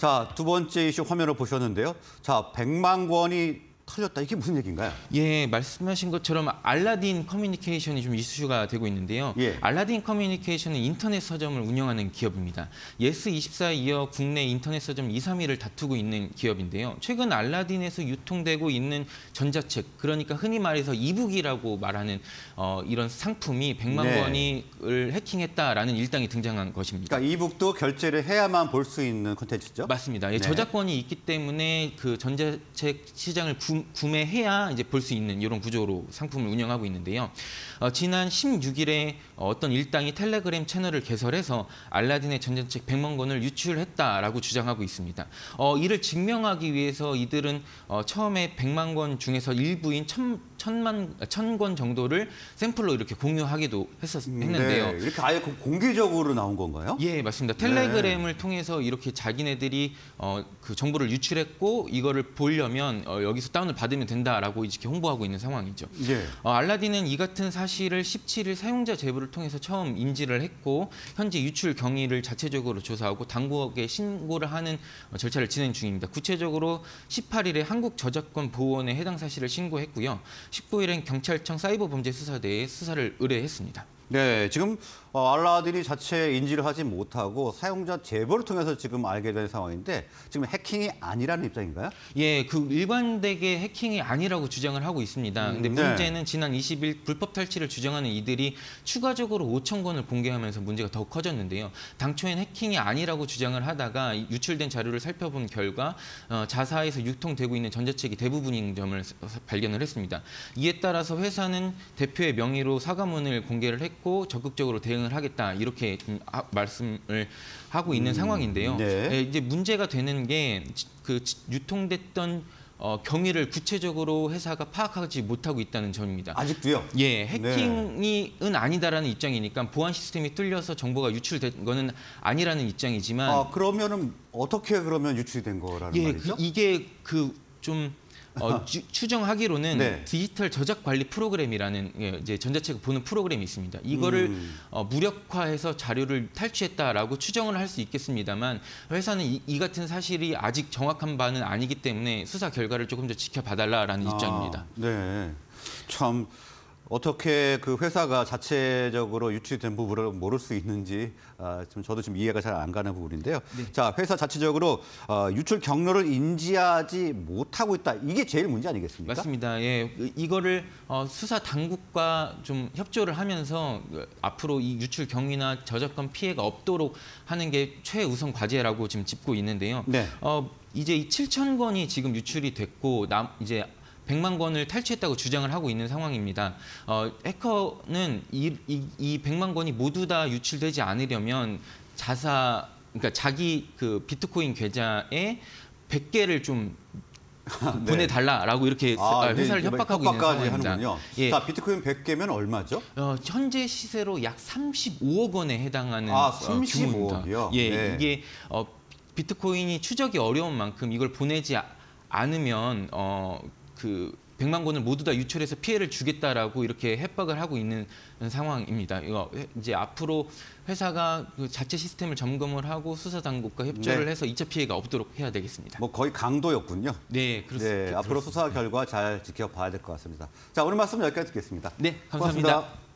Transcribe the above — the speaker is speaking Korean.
자, 두 번째 이슈 화면을 보셨는데요. 자, 100만 권이 털렸다. 이게 무슨 얘기인가요? 예, 말씀하신 것처럼 알라딘 커뮤니케이션이 좀 이슈가 되고 있는데요. 예. 알라딘 커뮤니케이션은 인터넷 서점을 운영하는 기업입니다. 예스24에 이어 국내 인터넷 서점 2, 3위를 다투고 있는 기업인데요. 최근 알라딘에서 유통되고 있는 전자책, 그러니까 흔히 말해서 e-book이라고 말하는 어, 이런 상품이 100만 네. 권을 해킹했다라는 일당이 등장한 것입니다. 그러니까 이북도 결제를 해야만 볼 수 있는 콘텐츠죠? 맞습니다. 예, 네. 저작권이 있기 때문에 그 전자책 시장을 구, 구 매해야 이제 볼 수 있는 이런 구조로 상품을 운영하고 있는데요. 어, 지난 16일에 어떤 일당이 텔레그램 채널을 개설해서 알라딘의 전자책 100만 권을 유출했다라고 주장하고 있습니다. 어, 이를 증명하기 위해서 이들은 어, 처음에 100만 권 중에서 일부인 천, 천만 천 권 정도를 샘플로 이렇게 공유하기도 했었, 했는데요. 네, 이렇게 아예 공- 공개적으로 나온 건가요? 예, 맞습니다. 네. 텔레그램을 통해서 이렇게 자기네들이 어, 그 정보를 유출했고 이거를 보려면 어, 여기서 다운을 받으면 된다라고 이렇게 홍보하고 있는 상황이죠. 예. 어, 알라딘은 이 같은 사실을 17일 사용자 제보를 통해서 처음 인지를 했고 현재 유출 경위를 자체적으로 조사하고 당국에 신고를 하는 어, 절차를 진행 중입니다. 구체적으로 18일에 한국저작권보호원에 해당 사실을 신고했고요. 19일엔 경찰청 사이버 범죄 수사대에 수사를 의뢰했습니다. 네, 지금 어, 알라딘이 자체 인지를 하지 못하고 사용자 제보를 통해서 지금 알게 된 상황인데 지금 해킹이 아니라는 입장인가요? 예, 그 일관되게 해킹이 아니라고 주장을 하고 있습니다. 근데 음, 네. 문제는 지난 20일 불법 탈취를 주장하는 이들이 추가적으로 5천 건을 공개하면서 문제가 더 커졌는데요. 당초엔 해킹이 아니라고 주장을 하다가 유출된 자료를 살펴본 결과 어, 자사에서 유통되고 있는 전자책이 대부분인 점을 스- 발견을 했습니다. 이에 따라서 회사는 대표의 명의로 사과문을 공개를 했고 적극적으로 대응을 하겠다 이렇게 말씀을 하고 있는 상황인데요. 네. 예, 이제 문제가 되는 게 그 유통됐던 어, 경위를 구체적으로 회사가 파악하지 못하고 있다는 점입니다. 아직도요? 예, 해킹은 아니다라는 입장이니까 보안 시스템이 뚫려서 정보가 유출된 거는 아니라는 입장이지만 아, 그러면은 어떻게 그러면 유출이 된 거라는 예, 말이죠? 그, 이게 그좀 어, 주- 추정하기로는 네. 디지털 저작 관리 프로그램이라는 예, 이제 전자책을 보는 프로그램이 있습니다. 이거를 음. 어, 무력화해서 자료를 탈취했다라고 추정을 할 수 있겠습니다만 회사는 이, 이 같은 사실이 아직 정확한 바는 아니기 때문에 수사 결과를 조금 더 지켜봐달라라는 입장입니다. 아, 네. 참 어떻게 그 회사가 자체적으로 유출된 부분을 모를 수 있는지 아, 좀 저도 좀 이해가 잘 안 가는 부분인데요. 네. 자, 회사 자체적으로 어, 유출 경로를 인지하지 못하고 있다. 이게 제일 문제 아니겠습니까? 맞습니다. 예, 이- 이거를 어, 수사 당국과 좀 협조를 하면서 어, 앞으로 이 유출 경위나 저작권 피해가 없도록 하는 게 최우선 과제라고 지금 짚고 있는데요. 네. 어, 이제 이 7천 건이 지금 유출이 됐고 남 이제 100만 건을 탈취했다고 주장을 하고 있는 상황입니다. 어, 해커는 이, 이, 이 100만 건이 모두 다 유출되지 않으려면 자사 그러니까 자기 그 비트코인 계좌에 100개를 좀 네. 보내달라라고 이렇게 아, 아, 회사를 네, 협박하고 있는 상황입니다. 하는군요. 예. 자, 비트코인 100개면 얼마죠? 어, 현재 시세로 약 35억 원에 해당하는 아, 어, 35억 규모입니다. 이요? 예, 네. 이게 어, 비트코인이 추적이 어려운 만큼 이걸 보내지 아- 않으면 어, 그 100만 권을 모두 다 유출해서 피해를 주겠다라고 이렇게 협박을 하고 있는 상황입니다. 이거 회- 이제 앞으로 회사가 그 자체 시스템을 점검을 하고 수사 당국과 협조를 네. 해서 2차 피해가 없도록 해야 되겠습니다. 뭐 거의 강도였군요. 네, 그렇습니다. 네, 앞으로 수사 결과 잘 지켜봐야 될 것 같습니다. 자, 오늘 말씀 여기까지 듣겠습니다. 네, 감사합니다. 고맙습니다.